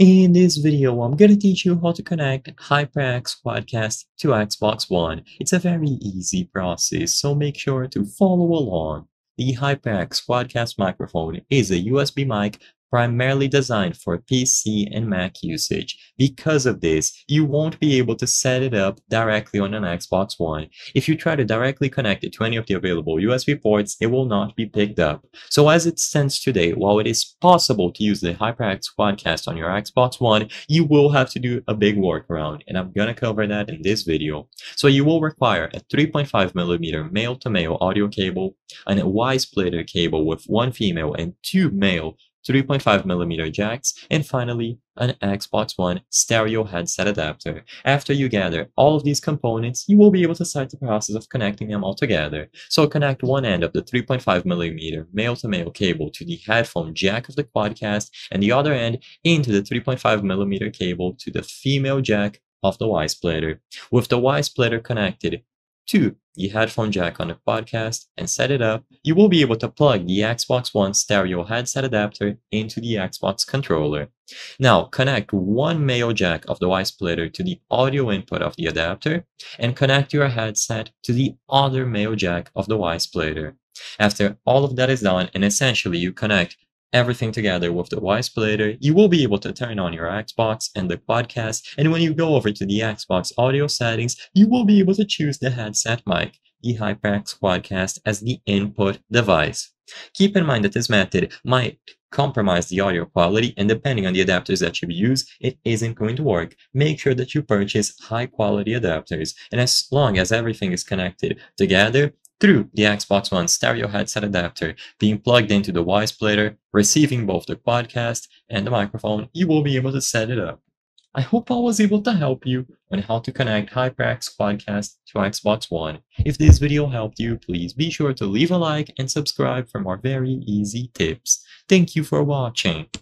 In this video, I'm gonna teach you how to connect HyperX Quadcast to Xbox One. It's a very easy process, so make sure to follow along. The HyperX Quadcast microphone is a USB mic primarily designed for PC and Mac usage. Because of this, you won't be able to set it up directly on an Xbox One. If you try to directly connect it to any of the available USB ports, it will not be picked up. So as it stands today, while it is possible to use the HyperX Quadcast on your Xbox One, you will have to do a big workaround, and I'm gonna cover that in this video. So you will require a 3.5mm male-to-male audio cable, and a Y-splitter cable with one female and two male 3.5mm jacks, and finally, an Xbox One stereo headset adapter. After you gather all of these components, you will be able to start the process of connecting them all together. So connect one end of the 3.5mm male-to-male cable to the headphone jack of the Quadcast, and the other end into the 3.5mm cable to the female jack of the Y-splitter. With the Y-splitter connected, to the headphone jack on the Quadcast and set it up, you will be able to plug the Xbox One stereo headset adapter into the Xbox controller. Now, connect one male jack of the Y-splitter to the audio input of the adapter and connect your headset to the other male jack of the Y-splitter. After all of that is done, and essentially you connect everything together with the Y-splitter, you will be able to turn on your Xbox and the Quadcast, and when you go over to the Xbox audio settings, you will be able to choose the headset mic, the HyperX Quadcast as the input device. Keep in mind that this method might compromise the audio quality and depending on the adapters that you use, it isn't going to work. Make sure that you purchase high quality adapters and as long as everything is connected together, through the Xbox One stereo headset adapter being plugged into the Y-splitter, receiving both the Quadcast and the microphone, you will be able to set it up. I hope I was able to help you on how to connect HyperX Quadcast to Xbox One. If this video helped you, please be sure to leave a like and subscribe for more very easy tips. Thank you for watching.